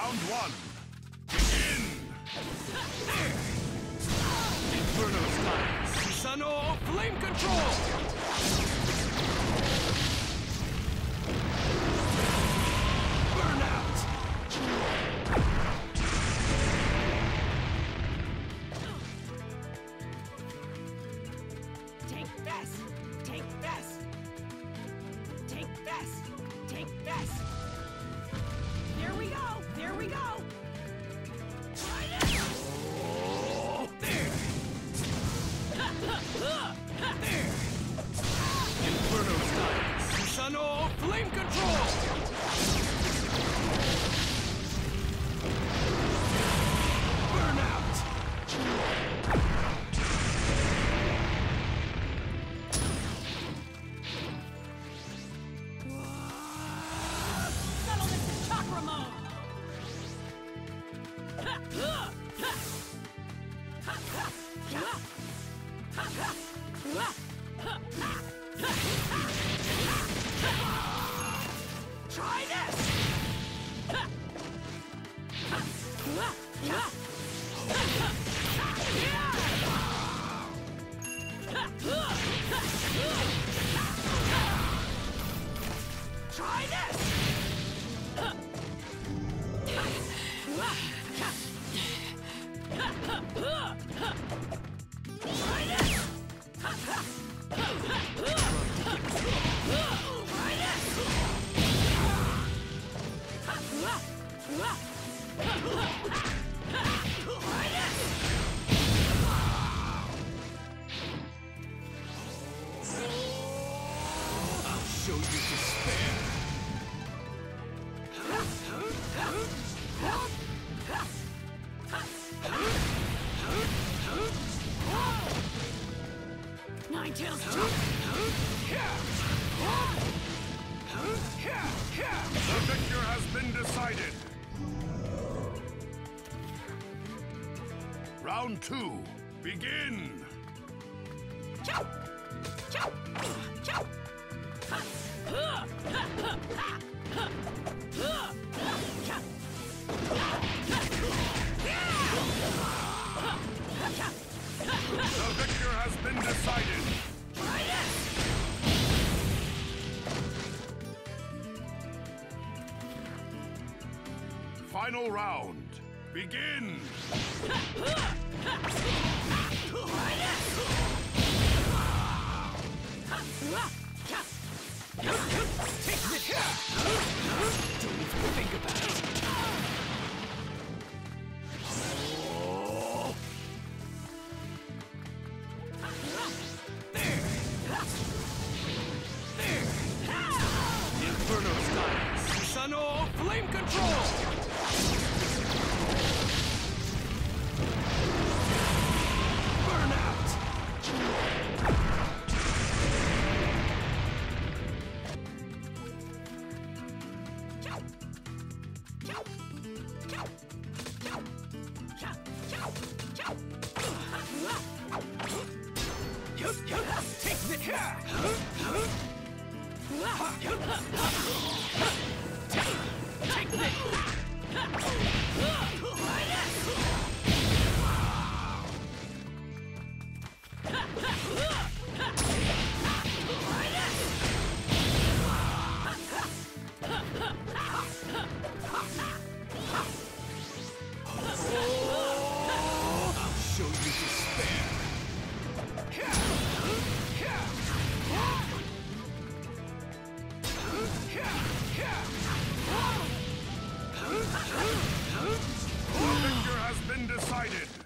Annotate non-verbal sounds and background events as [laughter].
Round one. Begin! Inferno style. Susano flame control. Take this! Take this! Take this! We go! Nine tails! The victor has been decided. Round two. Begin! Chow! Chow! Chow! The victor has been decided. Final round. Begin! [laughs] control. Victor has been decided.